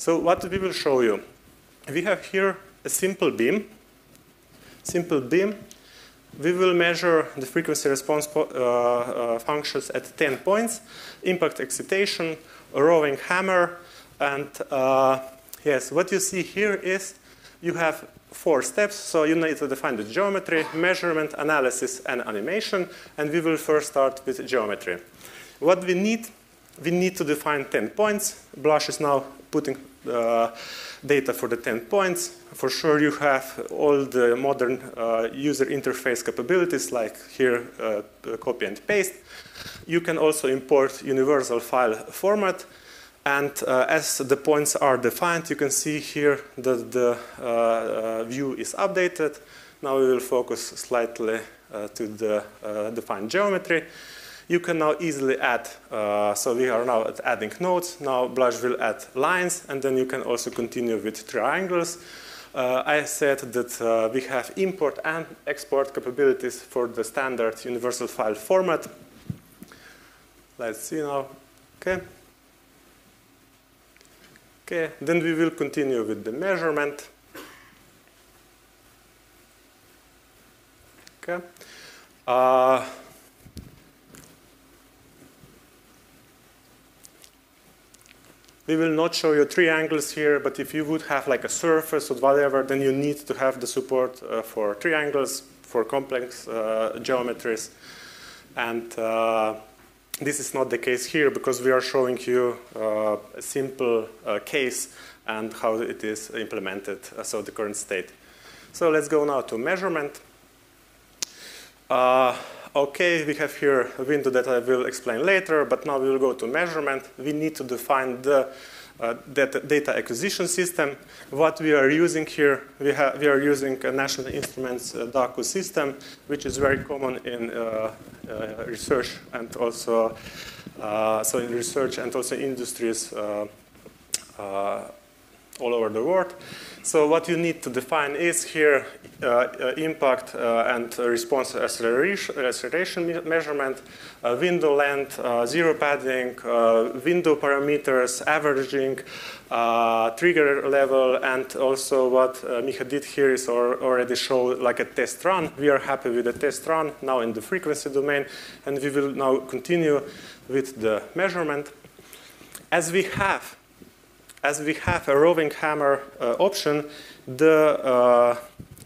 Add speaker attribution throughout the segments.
Speaker 1: So what we will show you, we have here a simple beam. Simple beam. We will measure the frequency response uh, uh, functions at 10 points, impact excitation, a roving hammer, and uh, yes, what you see here is you have four steps. So you need to define the geometry, measurement, analysis, and animation. And we will first start with geometry. What we need, we need to define 10 points. Blaž is now putting uh, data for the 10 points. For sure, you have all the modern uh, user interface capabilities, like here, uh, copy and paste. You can also import universal file format. And uh, as the points are defined, you can see here that the uh, uh, view is updated. Now we will focus slightly to the defined geometry. You can now easily add, uh, so we are now adding nodes. Now Blaž will add lines, and then you can also continue with triangles. I said that we have import and export capabilities for the standard universal file format. Let's see now. Okay. Okay, then we will continue with the measurement. Okay. Uh, we will not show you triangles here, but if you would have like a surface or whatever, then you need to have the support uh, for triangles, for complex uh, geometries. And uh, this is not the case here because we are showing you uh, a simple uh, case and how it is implemented, uh, so the current state. So let's go now to measurement. Okay, we have here a window that I will explain later, but now we will go to measurement. We need to define the uh, data, data, acquisition system. What we are using here, we, we are using a National Instruments uh, DAQ system, which is very common in uh, uh research and also uh, so in research and also industries uh, all over the world. So what you need to define is here uh, uh, impact uh, and response acceleration, acceleration measurement, window length, zero padding, window parameters, averaging, trigger level, and also what Miha did here is already show like a test run. We are happy with the test run now in the frequency domain, and we will now continue with the measurement. As we have as we have a roving hammer uh, option, the, uh,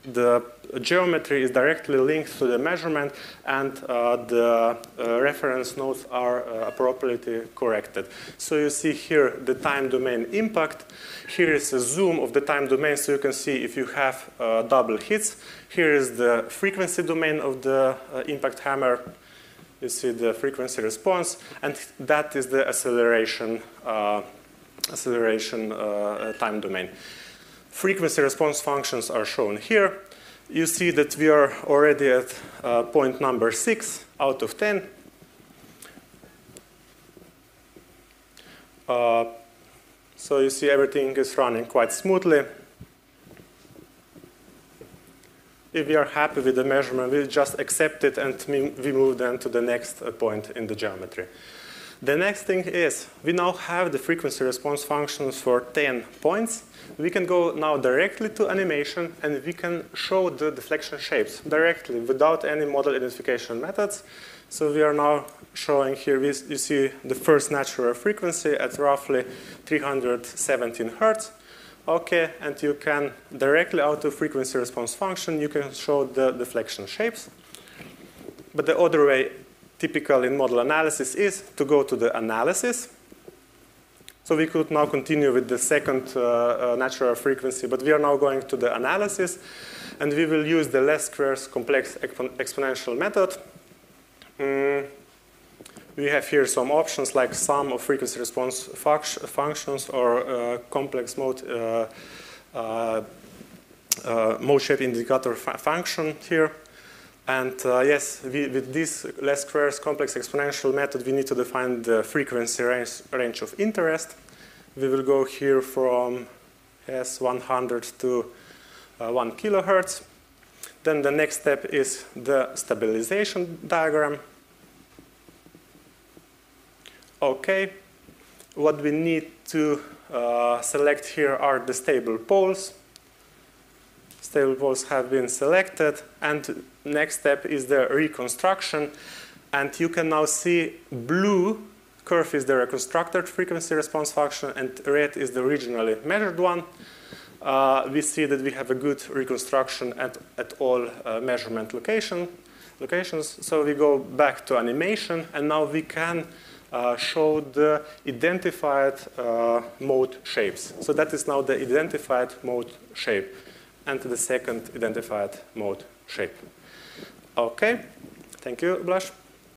Speaker 1: the geometry is directly linked to the measurement and uh, the uh, reference nodes are uh, appropriately corrected. So you see here the time domain impact. Here is a zoom of the time domain so you can see if you have uh, double hits. Here is the frequency domain of the impact hammer. You see the frequency response and that is the acceleration acceleration uh, time domain. Frequency response functions are shown here. You see that we are already at uh, point number six out of 10. Uh, so you see everything is running quite smoothly. If we are happy with the measurement, we just accept it and we move then to the next point in the geometry. The next thing is we now have the frequency response functions for 10 points. We can go now directly to animation and we can show the deflection shapes directly without any modal identification methods. So we are now showing here, you see the first natural frequency at roughly 317 hertz. Okay, and you can directly out of frequency response function, you can show the deflection shapes. But the other way typical in modal analysis is to go to the analysis. So we could now continue with the second uh, uh, natural frequency, but we are now going to the analysis, and we will use the least squares complex expo exponential method. Mm. We have here some options like sum of frequency response functions or uh, complex mode, uh, uh, uh, mode shape indicator function here. And uh, yes, we, with this less squares complex exponential method, we need to define the frequency range, range of interest. We will go here from S100 to uh, 1 kilohertz. Then the next step is the stabilization diagram. Okay, what we need to uh, select here are the stable poles. Stable poles have been selected, and next step is the reconstruction. And you can now see blue curve is the reconstructed frequency response function, and red is the originally measured one. Uh, we see that we have a good reconstruction at, at all uh, measurement location, locations. So we go back to animation, and now we can uh, show the identified uh, mode shapes. So that is now the identified mode shape, and the second identified mode shape. Okay, thank you, Blaž.